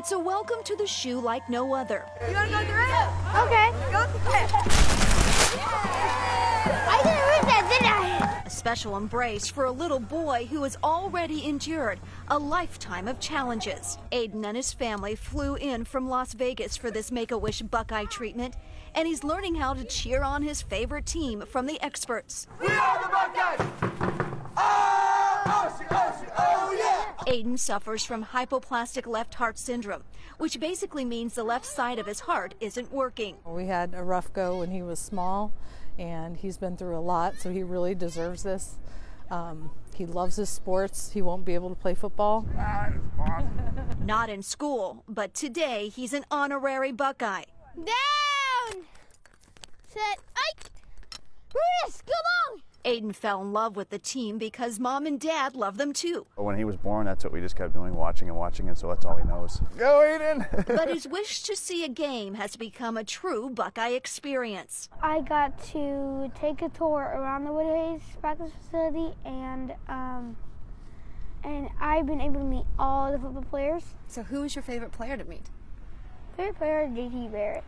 It's a welcome to the shoe like no other. You wanna go through it? Okay. Go through it. I didn't read that, did I? A special embrace for a little boy who has already endured a lifetime of challenges. Aidan and his family flew in from Las Vegas for this Make a Wish Buckeye treatment, and he's learning how to cheer on his favorite team from the experts. We are the Buckeyes! Oh, oh, oh, oh, yeah! Aidan suffers from hypoplastic left heart syndrome, which basically means the left side of his heart isn't working. We had a rough go when he was small, and he's been through a lot, so he really deserves this. Um, he loves his sports. He won't be able to play football. That is awesome. Not in school, but today he's an honorary Buckeye. Down. Set. Ike. Brutus, go long. Aidan fell in love with the team because mom and dad love them too. When he was born, that's what we just kept doing, watching and watching, and so that's all he knows. Go, Aidan! But his wish to see a game has become a true Buckeye experience. I got to take a tour around the Woody Hayes practice facility, and um, and I've been able to meet all the football players. So who is your favorite player to meet? Favorite player, JT Barrett.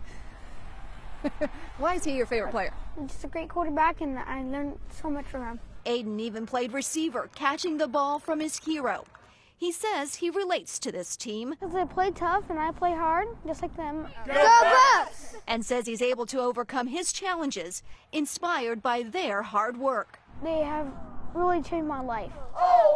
Why is he your favorite player? He's just a great quarterback, and I learned so much from him. Aidan even played receiver, catching the ball from his hero. He says he relates to this team Because they play tough and I play hard, just like them. Go Bucks! and says he's able to overcome his challenges inspired by their hard work. They have really changed my life. Oh,